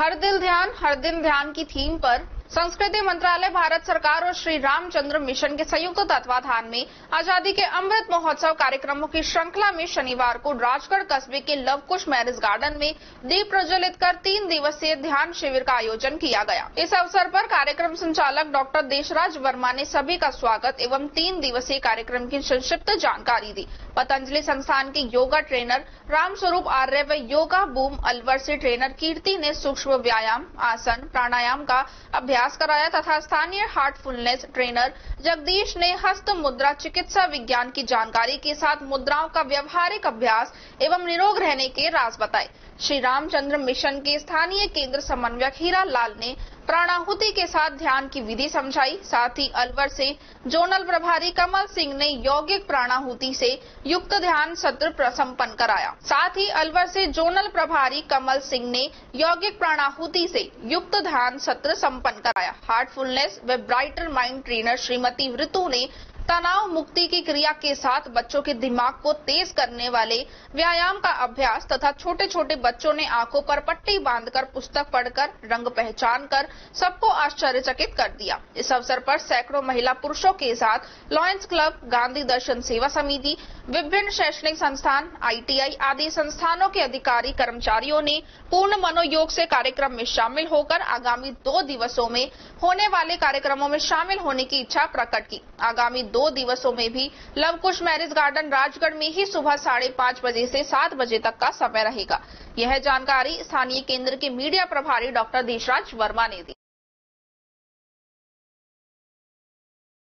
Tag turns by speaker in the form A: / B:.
A: हर दिल ध्यान हर दिन ध्यान की थीम पर संस्कृति मंत्रालय, भारत सरकार और श्री रामचंद्र मिशन के संयुक्त तत्वाधान में आज़ादी के अमृत महोत्सव कार्यक्रमों की श्रृंखला में शनिवार को राजगढ़ कस्बे के लवकुश मैरिज गार्डन में दीप प्रज्वलित कर तीन दिवसीय ध्यान शिविर का आयोजन किया गया। इस अवसर पर कार्यक्रम संचालक डॉक्टर देशराज वर्मा ने सभी का स्वागत एवं तीन दिवसीय कार्यक्रम की संक्षिप्त जानकारी दी। पतंजलि संस्थान के योगा ट्रेनर रामस्वरूप आर्य व योगा बूम अलवर से ट्रेनर कीर्ति ने सूक्ष्म व्यायाम, आसन, प्राणायाम का अभ्यास कराया तथा स्थानीय हार्टफुलनेस ट्रेनर जगदीश ने हस्त मुद्रा चिकित्सा विज्ञान की जानकारी के साथ मुद्राओं का व्यवहारिक अभ्यास एवं निरोग रहने के राज बताए। श्री रामचंद्र मिशन के स्थानीय केंद्र समन्वयक हीरा लाल ने प्राणाहुति के साथ ध्यान की विधि समझाई। साथ ही अलवर से जोनल प्रभारी कमल सिंह ने यौगिक प्राणाहुति से युक्त ध्यान सत्र संपन्न कराया। साथ ही अलवर से जोनल प्रभारी कमल सिंह ने यौगिक प्राणाहुति से युक्त ध्यान सत्र संपन्न कराया। हार्टफुलनेस व brighter mind trainer Shrimati Ritu ने तनाव मुक्ति की क्रिया के साथ बच्चों के दिमाग को तेज करने वाले व्यायाम का अभ्यास तथा छोटे छोटे बच्चों ने आँखों पर पट्टी बांधकर पुस्तक पढ़कर, रंग पहचान कर सबको आश्चर्यचकित कर दिया। इस अवसर पर सैकड़ों महिला पुरुषों के साथ लॉयंस क्लब, गांधी दर्शन सेवा समिति, विभिन्न शैक्षणिक संस्थान, आईटीआई आदि संस्थानों के अधिकारी, कर्मचारियों ने पूर्ण मनोयोग से कार्यक्रम में शामिल होकर आगामी दो दिवसों में होने वाले कार्यक्रमों में शामिल होने की इच्छा प्रकट की। आगामी दो दिवसों में भी लवकुश मैरिज गार्डन राजगढ़ में ही सुबह साढ़े पाँच बजे से सात बजे तक का समय रहेगा। यह जानकारी स्थानीय केंद्र के मीडिया प्रभारी डॉक्टर देशराज वर्मा ने दी।